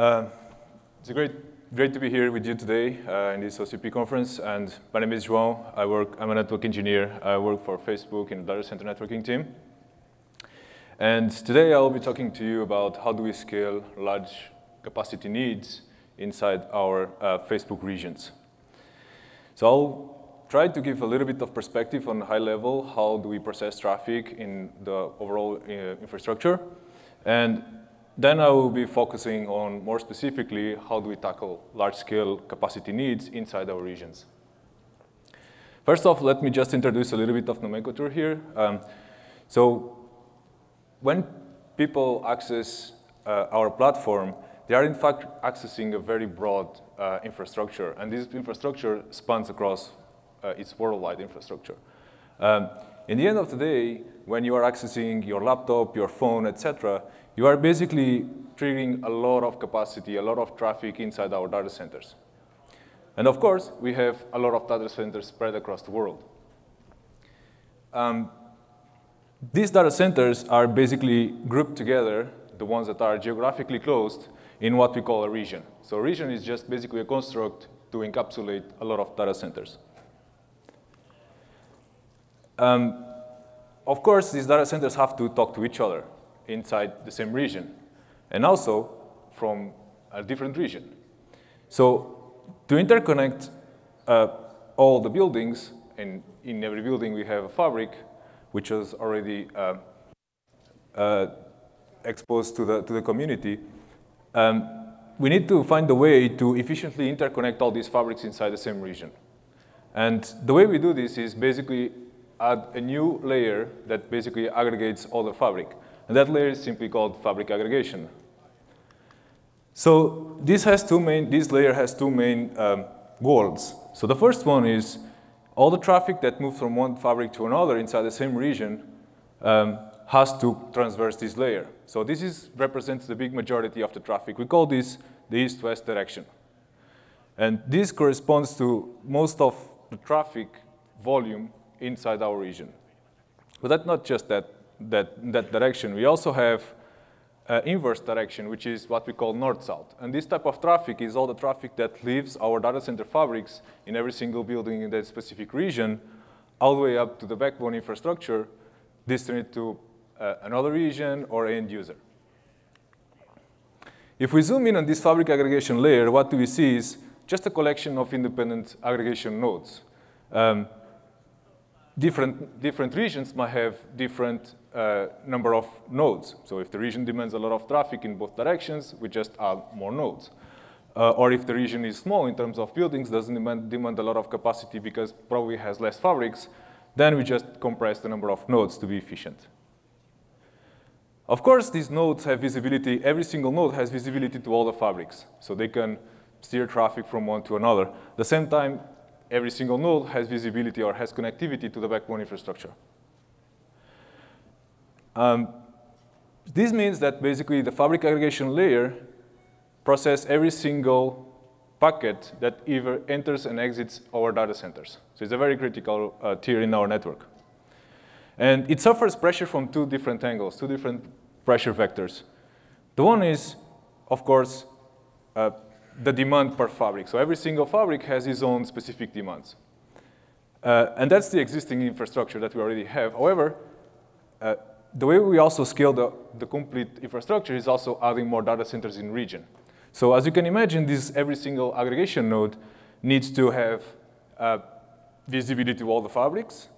Uh, it's great, great to be here with you today uh, in this OCP conference. And my name is João. I work, I'm a network engineer. I work for Facebook in the data center networking team. And today I'll be talking to you about how do we scale large capacity needs inside our uh, Facebook regions. So I'll try to give a little bit of perspective on high level, how do we process traffic in the overall uh, infrastructure. And then I will be focusing on more specifically, how do we tackle large-scale capacity needs inside our regions. First off, let me just introduce a little bit of nomenclature here. Um, so when people access uh, our platform, they are in fact accessing a very broad uh, infrastructure, and this infrastructure spans across uh, its worldwide infrastructure. Um, in the end of the day, when you are accessing your laptop, your phone, etc., you are basically triggering a lot of capacity, a lot of traffic inside our data centers. And of course, we have a lot of data centers spread across the world. Um, these data centers are basically grouped together, the ones that are geographically closed, in what we call a region. So a region is just basically a construct to encapsulate a lot of data centers. Um, of course, these data centers have to talk to each other inside the same region, and also from a different region. So to interconnect uh, all the buildings, and in every building we have a fabric, which was already uh, uh, exposed to the, to the community, um, we need to find a way to efficiently interconnect all these fabrics inside the same region. And the way we do this is basically add a new layer that basically aggregates all the fabric. And that layer is simply called fabric aggregation. So this has two main, this layer has two main um, goals. So the first one is all the traffic that moves from one fabric to another inside the same region um, has to traverse this layer. So this is, represents the big majority of the traffic. We call this the east-west direction. And this corresponds to most of the traffic volume inside our region. But that's not just that that, that direction. We also have uh, inverse direction, which is what we call north-south. And this type of traffic is all the traffic that leaves our data center fabrics in every single building in that specific region, all the way up to the backbone infrastructure, destined to uh, another region or end user. If we zoom in on this fabric aggregation layer, what do we see is just a collection of independent aggregation nodes. Um, different, different regions might have different uh, number of nodes. So if the region demands a lot of traffic in both directions, we just add more nodes. Uh, or if the region is small in terms of buildings, doesn't demand, demand a lot of capacity because probably has less fabrics, then we just compress the number of nodes to be efficient. Of course, these nodes have visibility, every single node has visibility to all the fabrics, so they can steer traffic from one to another. At the same time, every single node has visibility or has connectivity to the backbone infrastructure. Um, this means that basically the fabric aggregation layer process every single packet that either enters and exits our data centers. So it's a very critical uh, tier in our network. And it suffers pressure from two different angles, two different pressure vectors. The one is, of course, uh, the demand per fabric. So every single fabric has its own specific demands. Uh, and that's the existing infrastructure that we already have. However, uh, the way we also scale the, the complete infrastructure is also adding more data centers in region. So as you can imagine, this every single aggregation node needs to have uh, visibility to all the fabrics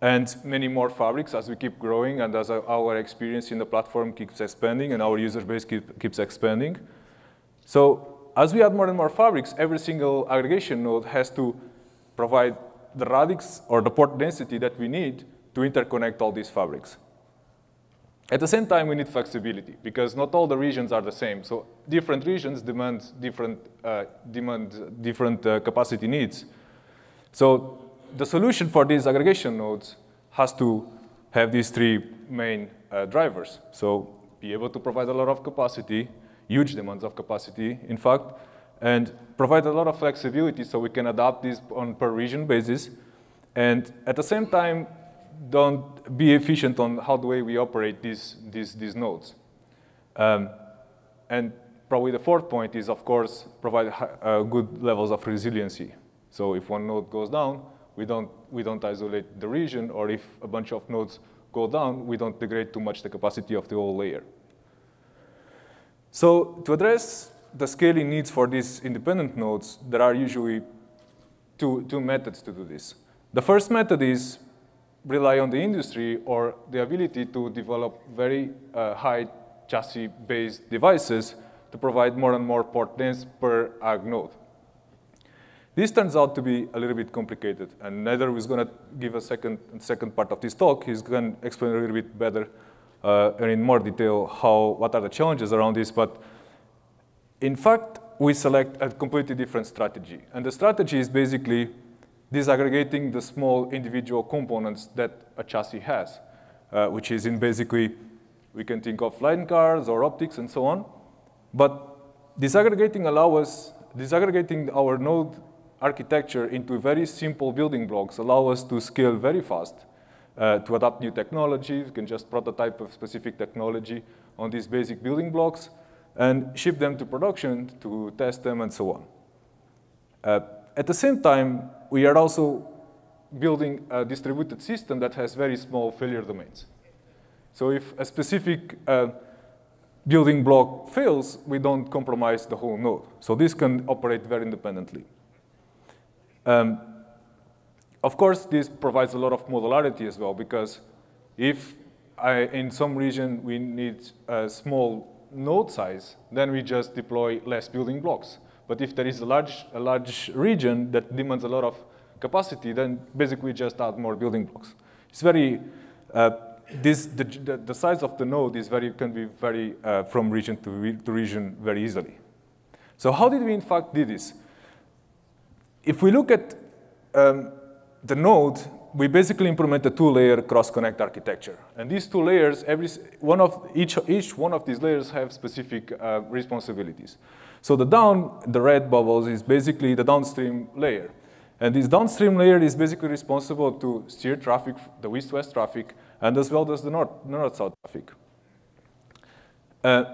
and many more fabrics as we keep growing and as our experience in the platform keeps expanding and our user base keep, keeps expanding. So as we add more and more fabrics, every single aggregation node has to provide the radix or the port density that we need to interconnect all these fabrics. At the same time, we need flexibility because not all the regions are the same. So different regions demand different, uh, demand different uh, capacity needs. So the solution for these aggregation nodes has to have these three main uh, drivers. So be able to provide a lot of capacity, huge demands of capacity, in fact, and provide a lot of flexibility so we can adapt this on per region basis. And at the same time, don't be efficient on how the way we operate these, these, these nodes. Um, and probably the fourth point is, of course, provide uh, good levels of resiliency. So if one node goes down, we don't, we don't isolate the region, or if a bunch of nodes go down, we don't degrade too much the capacity of the whole layer. So to address the scaling needs for these independent nodes, there are usually two, two methods to do this. The first method is rely on the industry or the ability to develop very uh, high chassis-based devices to provide more and more port dense per ag node. This turns out to be a little bit complicated, and Nader is going to give a second, second part of this talk. He's going to explain a little bit better uh, and in more detail how, what are the challenges around this. But in fact, we select a completely different strategy. And the strategy is basically disaggregating the small individual components that a chassis has, uh, which is in basically, we can think of line cards or optics and so on. But disaggregating allows us, disaggregating our node architecture into very simple building blocks allow us to scale very fast, uh, to adopt new technologies. We can just prototype a specific technology on these basic building blocks and ship them to production to test them and so on. Uh, at the same time, we are also building a distributed system that has very small failure domains. So if a specific uh, building block fails, we don't compromise the whole node. So this can operate very independently. Um, of course, this provides a lot of modularity as well, because if I, in some region we need a small node size, then we just deploy less building blocks. But if there is a large, a large region that demands a lot of capacity, then basically just add more building blocks. It's very, uh, this, the, the, the, size of the node is very, can be very, uh, from region to, re to region very easily. So how did we in fact do this? if we look at um, the node, we basically implement a two-layer cross-connect architecture. And these two layers, every one of each, each one of these layers have specific uh, responsibilities. So the down, the red bubbles, is basically the downstream layer. And this downstream layer is basically responsible to steer traffic, the east-west traffic, and as well as the north, north-south traffic. Uh,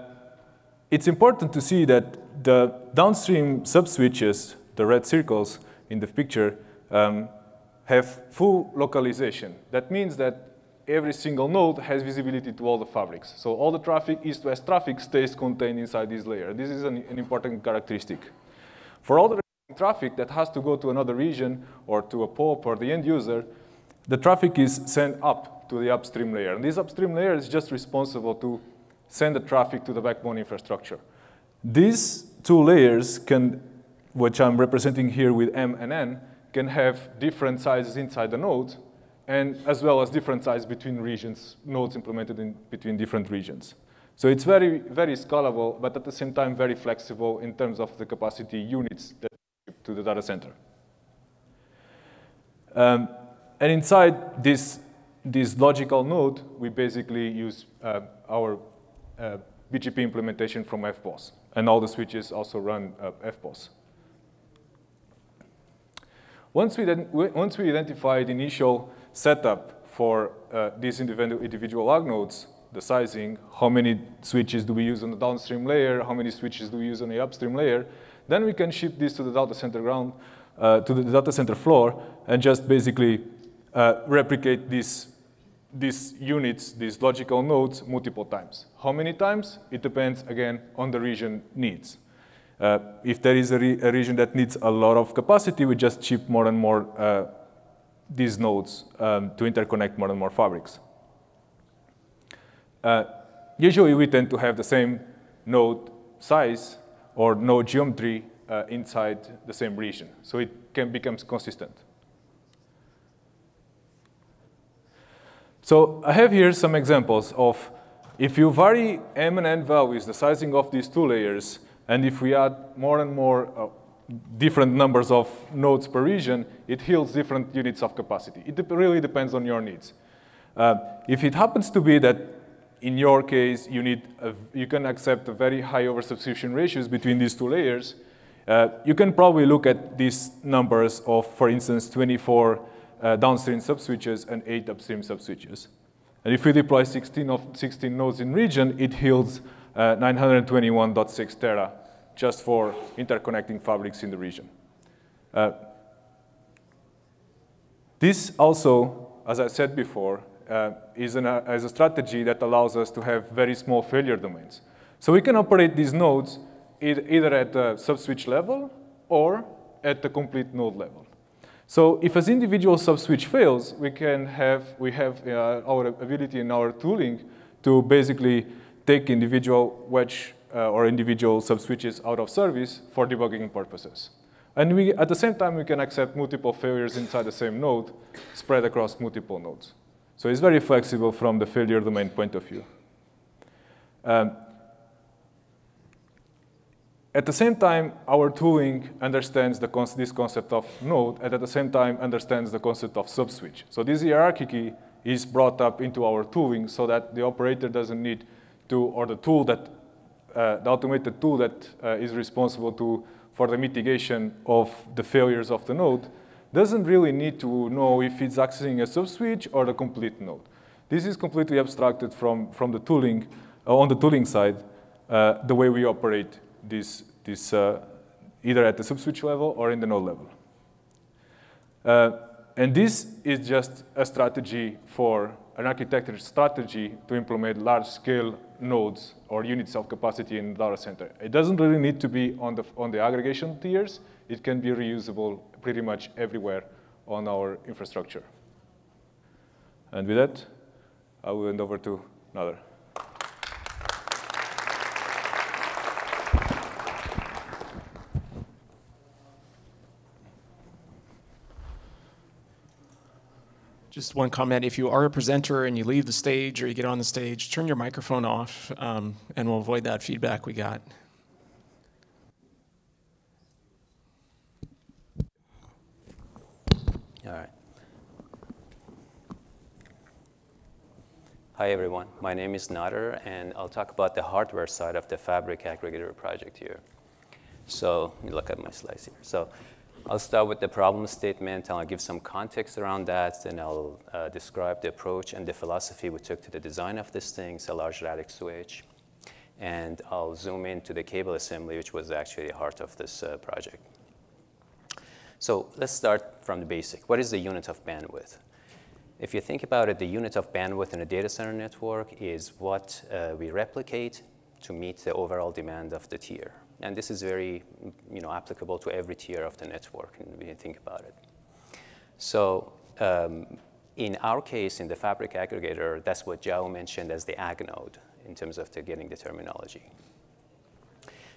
it's important to see that the downstream subswitches the red circles in the picture, um, have full localization. That means that every single node has visibility to all the fabrics. So all the traffic, east-west traffic, stays contained inside this layer. This is an, an, important characteristic. For all the traffic that has to go to another region or to a POP or the end user, the traffic is sent up to the upstream layer. And this upstream layer is just responsible to send the traffic to the backbone infrastructure. These two layers can which I'm representing here with M and N, can have different sizes inside the node, and as well as different size between regions, nodes implemented in between different regions. So it's very, very scalable, but at the same time very flexible in terms of the capacity units that to the data center. Um, and inside this, this logical node, we basically use uh, our uh, BGP implementation from FBOSS. And all the switches also run uh, FBOSS. Once we, then, once we identify the initial setup for uh, these individual ag nodes, the sizing, how many switches do we use on the downstream layer, how many switches do we use on the upstream layer, then we can ship this to the data center ground, uh, to the data center floor, and just basically uh, replicate these, these units, these logical nodes, multiple times. How many times? It depends, again, on the region needs. Uh, if there is a, re a, region that needs a lot of capacity, we just ship more and more uh, these nodes um, to interconnect more and more fabrics. Uh, usually we tend to have the same node size or node geometry uh, inside the same region, so it can become consistent. So I have here some examples of if you vary M and N values, the sizing of these two layers, and if we add more and more uh, different numbers of nodes per region, it heals different units of capacity. It really depends on your needs. Uh, if it happens to be that in your case, you, need a, you can accept a very high oversubscription ratios between these two layers, uh, you can probably look at these numbers of, for instance, 24 uh, downstream subswitches and 8 upstream subswitches. And if we deploy 16, of, 16 nodes in region, it heals uh, 921.6 tera just for interconnecting fabrics in the region. Uh, this also, as I said before, uh, is, an, uh, is a strategy that allows us to have very small failure domains. So we can operate these nodes either at the subswitch level or at the complete node level. So if an individual subswitch fails, we can have, we have uh, our ability in our tooling to basically take individual wedge uh, or individual subswitches out of service for debugging purposes. And we, at the same time, we can accept multiple failures inside the same node spread across multiple nodes. So it's very flexible from the failure domain point of view. Um, at the same time, our tooling understands the con this concept of node, and at the same time understands the concept of subswitch. So this hierarchy is brought up into our tooling so that the operator doesn't need to, or the tool that, uh, the automated tool that uh, is responsible to, for the mitigation of the failures of the node, doesn't really need to know if it's accessing a subswitch or the complete node. This is completely abstracted from, from the tooling, uh, on the tooling side, uh, the way we operate this, this uh, either at the subswitch level or in the node level. Uh, and this is just a strategy for an architecture strategy to implement large-scale nodes or units of capacity in the data center. It doesn't really need to be on the, on the aggregation tiers. It can be reusable pretty much everywhere on our infrastructure. And with that, I will hand over to Nader. Just one comment. If you are a presenter and you leave the stage or you get on the stage, turn your microphone off um, and we'll avoid that feedback we got. All right. Hi, everyone. My name is Nader, and I'll talk about the hardware side of the Fabric Aggregator project here. So let me look at my slides here. So I'll start with the problem statement, and I'll give some context around that, then I'll uh, describe the approach and the philosophy we took to the design of this thing, it's a large radix switch. And I'll zoom into the cable assembly, which was actually the heart of this uh, project. So let's start from the basic. What is the unit of bandwidth? If you think about it, the unit of bandwidth in a data center network is what uh, we replicate to meet the overall demand of the tier. And this is very you know, applicable to every tier of the network when you think about it. So um, in our case, in the fabric aggregator, that's what Joao mentioned as the ag node in terms of the getting the terminology.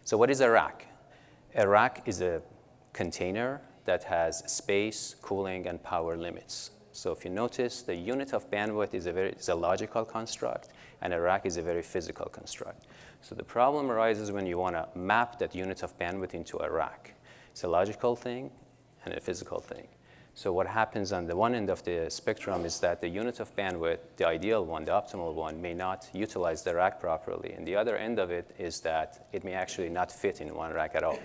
So what is a rack? A rack is a container that has space, cooling, and power limits. So if you notice, the unit of bandwidth is a, very, is a logical construct, and a rack is a very physical construct. So the problem arises when you want to map that unit of bandwidth into a rack. It's a logical thing and a physical thing. So what happens on the one end of the spectrum is that the unit of bandwidth, the ideal one, the optimal one, may not utilize the rack properly. And the other end of it is that it may actually not fit in one rack at all.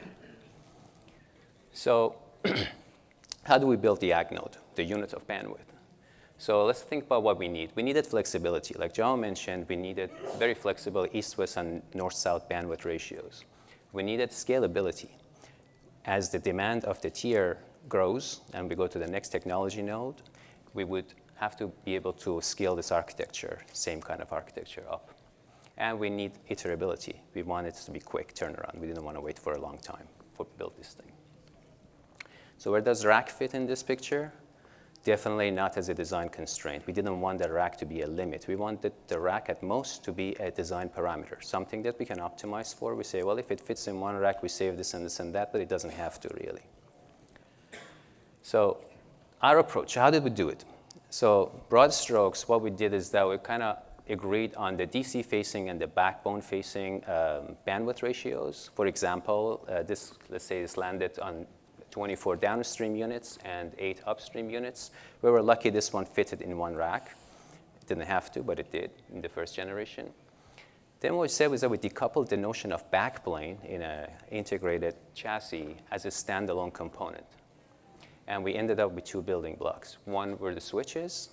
So how do we build the ag node, the unit of bandwidth? So let's think about what we need. We needed flexibility. Like Joao mentioned, we needed very flexible east-west and north-south bandwidth ratios. We needed scalability. As the demand of the tier grows and we go to the next technology node, we would have to be able to scale this architecture, same kind of architecture up. And we need iterability. We want it to be quick turnaround. We didn't want to wait for a long time to build this thing. So where does rack fit in this picture? Definitely not as a design constraint. We didn't want the rack to be a limit. We wanted the rack at most to be a design parameter, something that we can optimize for. We say, well, if it fits in one rack, we save this and this and that, but it doesn't have to really. So our approach, how did we do it? So broad strokes, what we did is that we kind of agreed on the DC facing and the backbone facing um, bandwidth ratios. For example, uh, this, let's say this landed on 24 downstream units and eight upstream units. We were lucky this one fitted in one rack. It didn't have to, but it did in the first generation. Then what we said was that we decoupled the notion of backplane in an integrated chassis as a standalone component. And we ended up with two building blocks. One were the switches,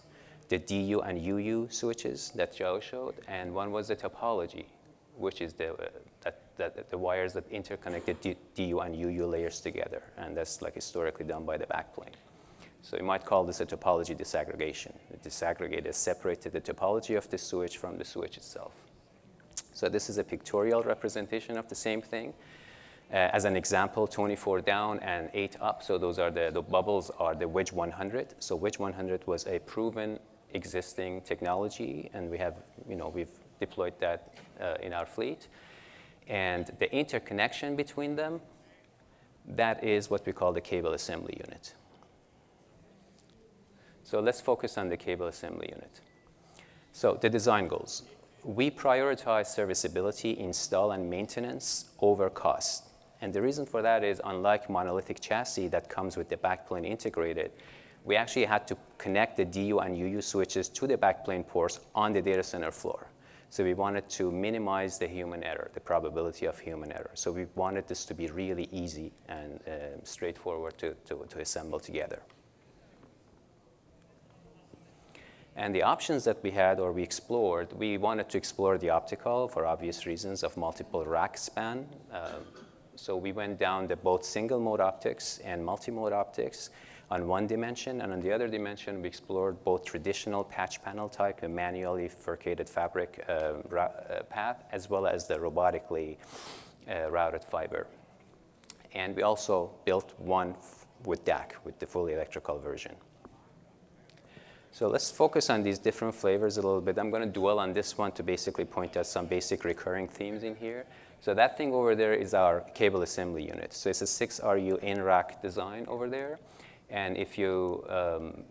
the DU and UU switches that Joe showed, and one was the topology, which is the, uh, that, that, the wires that interconnected DU and UU layers together. And that's like historically done by the backplane. So you might call this a topology disaggregation. The disaggregated, separated the topology of the switch from the switch itself. So this is a pictorial representation of the same thing. Uh, as an example, 24 down and 8 up. So those are the, the bubbles are the Wedge 100. So Wedge 100 was a proven existing technology, and we have, you know, we've deployed that uh, in our fleet. And the interconnection between them, that is what we call the cable assembly unit. So let's focus on the cable assembly unit. So the design goals. We prioritize serviceability, install, and maintenance over cost. And the reason for that is unlike monolithic chassis that comes with the backplane integrated, we actually had to connect the DU and UU switches to the backplane ports on the data center floor. So we wanted to minimize the human error, the probability of human error. So we wanted this to be really easy and uh, straightforward to, to, to assemble together. And the options that we had or we explored, we wanted to explore the optical for obvious reasons of multiple rack span. Uh, so we went down the both single mode optics and multi-mode optics on one dimension, and on the other dimension, we explored both traditional patch panel type and manually furcated fabric uh, uh, path, as well as the robotically uh, routed fiber. And we also built one with DAC, with the fully electrical version. So let's focus on these different flavors a little bit. I'm going to dwell on this one to basically point out some basic recurring themes in here. So that thing over there is our cable assembly unit. So it's a 6RU in-rack design over there. And if you, um,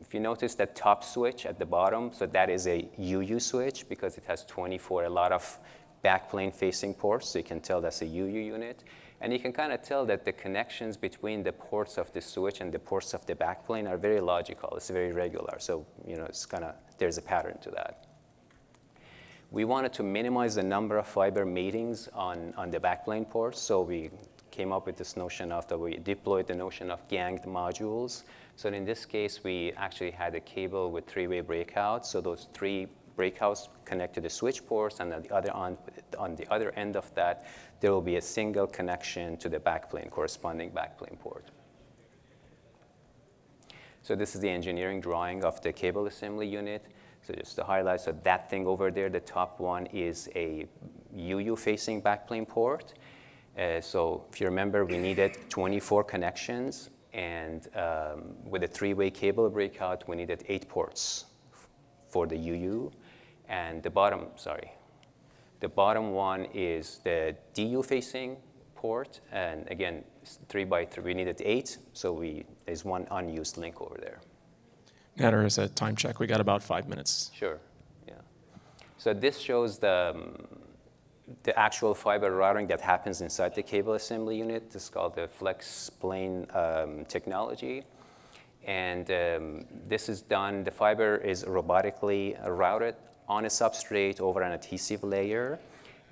if you notice that top switch at the bottom, so that is a UU switch because it has 24, a lot of backplane facing ports, so you can tell that's a UU unit. And you can kind of tell that the connections between the ports of the switch and the ports of the backplane are very logical. It's very regular. So, you know, it's kind of, there's a pattern to that. We wanted to minimize the number of fiber matings on, on the backplane ports, so we came up with this notion of that we deployed the notion of ganged modules. So in this case, we actually had a cable with three-way breakouts. So those three breakouts connect to the switch ports, and on the other on, on the other end of that, there will be a single connection to the backplane, corresponding backplane port. So this is the engineering drawing of the cable assembly unit. So just to highlight, so that thing over there, the top one is a UU-facing backplane port. Uh, so if you remember, we needed 24 connections, and um, with a three-way cable breakout, we needed eight ports for the UU. And the bottom, sorry, the bottom one is the DU-facing port, and again, three by three, we needed eight, so we, there's one unused link over there. Nader, as a time check, we got about five minutes. Sure, yeah. So this shows the, um, the actual fiber routing that happens inside the cable assembly unit. Is called the flex plane um, technology. And um, this is done, the fiber is robotically routed on a substrate over an adhesive layer.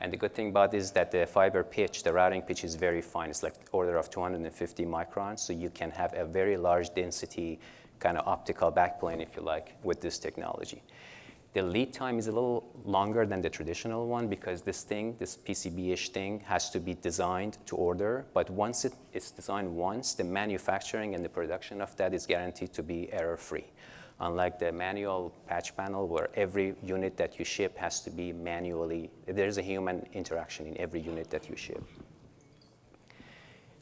And the good thing about this is that the fiber pitch, the routing pitch is very fine. It's like order of 250 microns, so you can have a very large density kind of optical backplane, if you like, with this technology. The lead time is a little longer than the traditional one because this thing, this PCB-ish thing, has to be designed to order. But once it is designed once, the manufacturing and the production of that is guaranteed to be error-free. Unlike the manual patch panel where every unit that you ship has to be manually, there's a human interaction in every unit that you ship.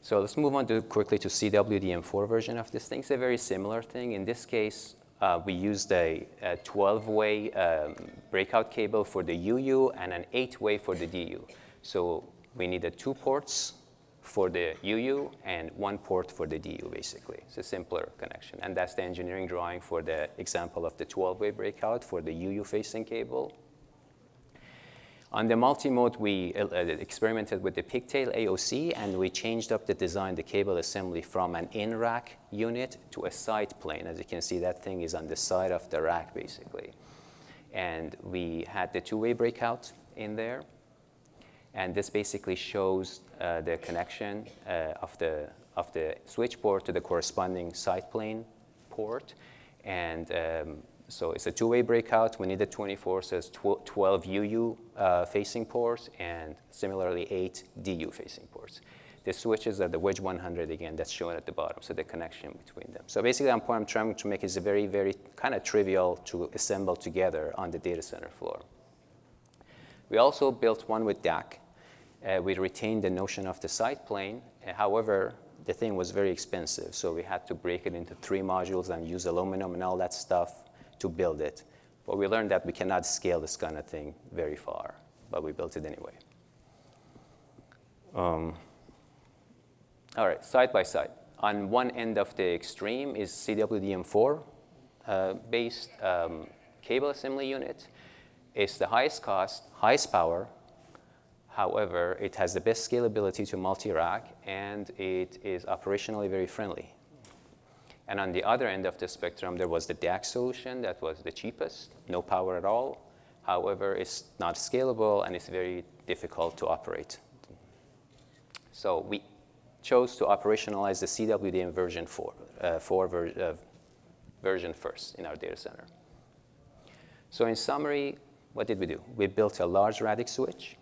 So let's move on to quickly to CWDM4 version of this thing. It's a very similar thing. In this case, uh, we used a 12-way um, breakout cable for the UU and an 8-way for the DU. So we needed two ports for the UU and one port for the DU, basically. It's a simpler connection. And that's the engineering drawing for the example of the 12-way breakout for the UU-facing cable. On the multi-mode, we uh, experimented with the pigtail AOC, and we changed up the design, the cable assembly, from an in-rack unit to a side plane. As you can see, that thing is on the side of the rack, basically. And we had the two-way breakout in there. And this basically shows uh, the connection uh, of, the, of the switch port to the corresponding side plane port. And um, So it's a two-way breakout. We needed 24, so it's 12 UU uh, facing ports, and similarly, eight DU facing ports. The switches are the wedge 100 again, that's shown at the bottom, so the connection between them. So basically, the point I'm trying to make is a very, very kind of trivial to assemble together on the data center floor. We also built one with DAC. Uh, we retained the notion of the side plane. Uh, however, the thing was very expensive, so we had to break it into three modules and use aluminum and all that stuff to build it. But we learned that we cannot scale this kind of thing very far, but we built it anyway. Um, all right, side by side. On one end of the extreme is CWDM4 uh, based um, cable assembly unit. It's the highest cost, highest power. However, it has the best scalability to multi-rack, and it is operationally very friendly. And on the other end of the spectrum, there was the DAC solution that was the cheapest, no power at all. However, it's not scalable, and it's very difficult to operate. So we chose to operationalize the CWDM version 4, uh, 4 ver uh, version first in our data center. So in summary, what did we do? We built a large Radix switch,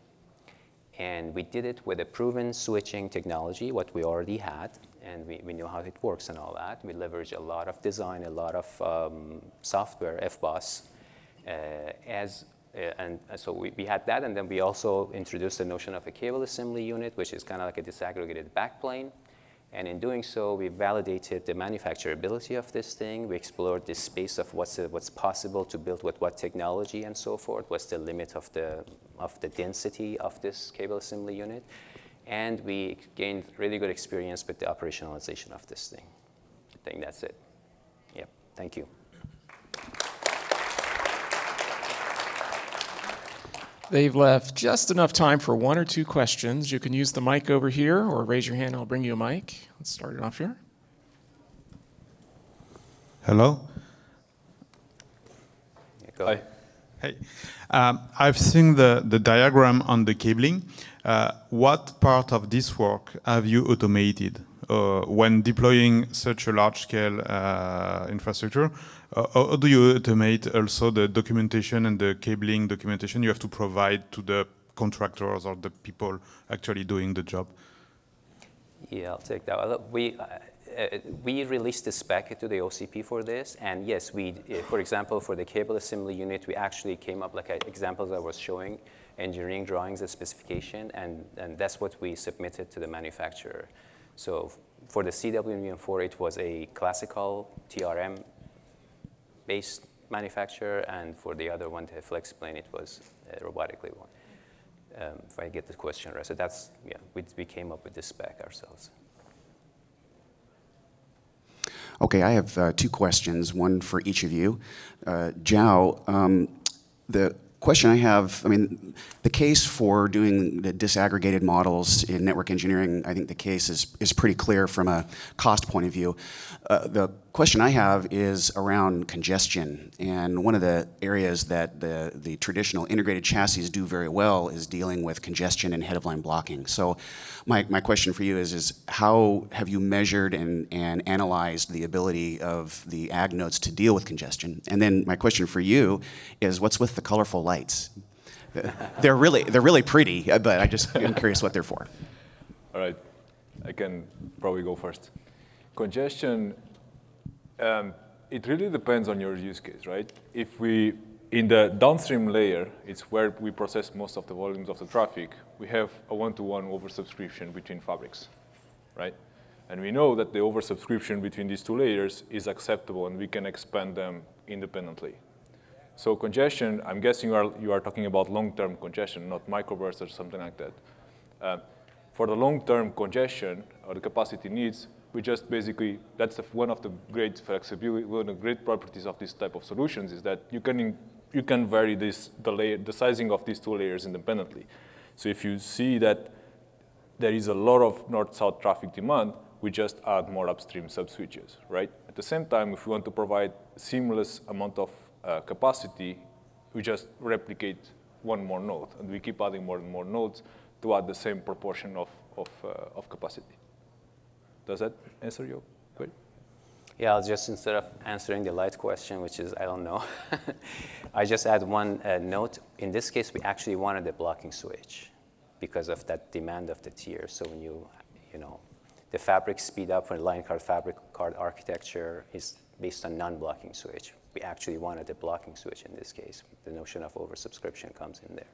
and we did it with a proven switching technology, what we already had, and we, we knew how it works and all that. We leverage a lot of design, a lot of um, software, FBOSS, uh, as uh, and so we, we, had that, and then we also introduced the notion of a cable assembly unit, which is kind of like a disaggregated backplane. And in doing so, we validated the manufacturability of this thing. We explored this space of what's, uh, what's possible to build with what technology and so forth. What's the limit of the, of the density of this cable assembly unit? And we gained really good experience with the operationalization of this thing. I think that's it. Yep, thank you. They've left just enough time for one or two questions. You can use the mic over here or raise your hand, I'll bring you a mic. Let's start it off here. Hello. Hi. Hey. Um, I've seen the, the diagram on the cabling. Uh, what part of this work have you automated uh, when deploying such a large-scale uh, infrastructure? Uh, how do you automate also the documentation and the cabling documentation you have to provide to the contractors or the people actually doing the job? Yeah, I'll take that. We, uh, uh, we released the spec to the OCP for this, and yes, we, uh, for example, for the cable assembly unit, we actually came up like examples I was showing, engineering drawings, a specification, and, and that's what we submitted to the manufacturer. So for the CWDM4, it was a classical TRM based manufacturer, and for the other one, to FlexPlane, it was a robotically one. Um, if I get the question right. So that's, yeah, we, we came up with this spec ourselves. Okay, I have uh, two questions, one for each of you. Uh, João, um, the question I have, I mean, the case for doing the disaggregated models in network engineering, I think the case is, is pretty clear from a cost point of view. Uh, the question I have is around congestion. And one of the areas that the, the traditional integrated chassis do very well is dealing with congestion and head-of-line blocking. So my, my question for you is, is how have you measured and, and analyzed the ability of the ag nodes to deal with congestion? And then my question for you is, what's with the colorful lights? they're really, they're really pretty, but I just am curious what they're for. All right, I can probably go first. Congestion, um, it really depends on your use case, right? If we, in the downstream layer, it's where we process most of the volumes of the traffic, we have a one-to-one -one oversubscription between fabrics, right? And we know that the oversubscription between these two layers is acceptable and we can expand them independently. So congestion, I'm guessing you are, you are talking about long-term congestion, not microbursts or something like that. Uh, for the long-term congestion or the capacity needs, we just basically, that's the, one of the great flexibility, one of the great properties of this type of solutions is that you can, you can vary this, the, layer, the sizing of these two layers independently. So if you see that there is a lot of north-south traffic demand, we just add more upstream sub-switches, right? At the same time, if we want to provide seamless amount of uh, capacity, we just replicate one more node, and we keep adding more and more nodes to add the same proportion of, of, uh, of capacity. Does that answer your question? Yeah, I'll just instead of answering the light question, which is I don't know, I just add one uh, note. In this case, we actually wanted a blocking switch because of that demand of the tier. So when you, you know, the fabric speed up for line card fabric card architecture is based on non-blocking switch. We actually wanted a blocking switch in this case. The notion of oversubscription comes in there.